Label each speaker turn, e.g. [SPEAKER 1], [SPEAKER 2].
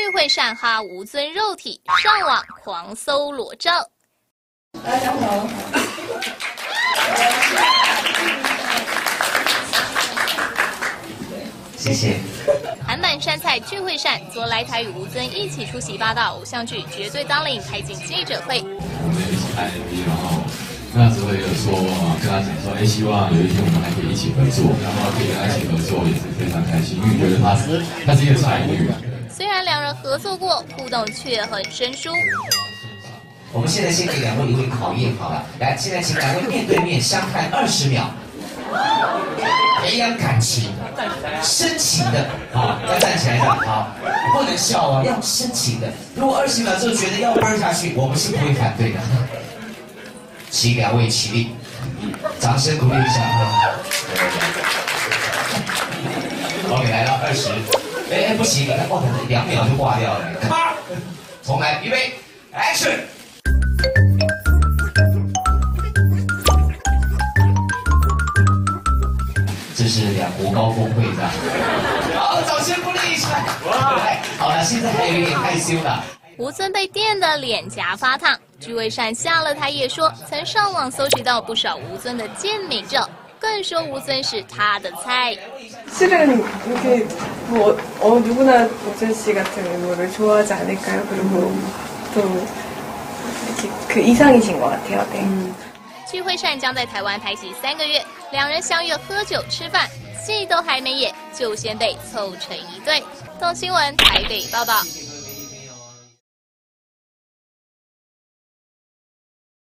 [SPEAKER 1] 聚会上哈吴尊肉体，上网狂搜裸照。大家好。
[SPEAKER 2] 谢谢。
[SPEAKER 1] 韩版山菜聚会上，昨来台与吴尊一起出席八大偶像剧《绝对当令》开进记者会。
[SPEAKER 3] 我们一起拍 MV，然后那时候也有说，跟他讲说，哎，希望有一天我们还可以一起合作，然后可以跟他一起合作也是非常开心，因为觉得他是他是一个才女。
[SPEAKER 1] 虽然两人合作过，互动却很生疏。
[SPEAKER 2] 我们现在先给两位一个考验好了，来，现在请两位面对面相看二十秒。培养感情，深情的，好，要站起来的，好，不能笑啊，要深情的。如果二十秒之后觉得要玩下去，我们是不会反对的。请两位起立，掌声鼓励一下啊。OK，来了二十，哎哎，不行，哇，两秒就挂掉了，咔，重来，预备，Action。这是两国高峰会的，好，掌声鼓励一下。哇，好了，现在还有一点害羞了。
[SPEAKER 1] 吴尊被电的脸颊发烫，居委善下了台也说，曾上网搜集到不少吴尊的健美照，更说吴尊是他的菜。
[SPEAKER 4] 现在你可以 뭐어누구나우준씨같은외모를좋아하지않을까요그리고또이렇게그이상이신것같아요 네。
[SPEAKER 1] 聚会上将在台湾拍戏三个月，两人相约喝酒吃饭，戏都还没演，就先被凑成一对。东新闻台北报道。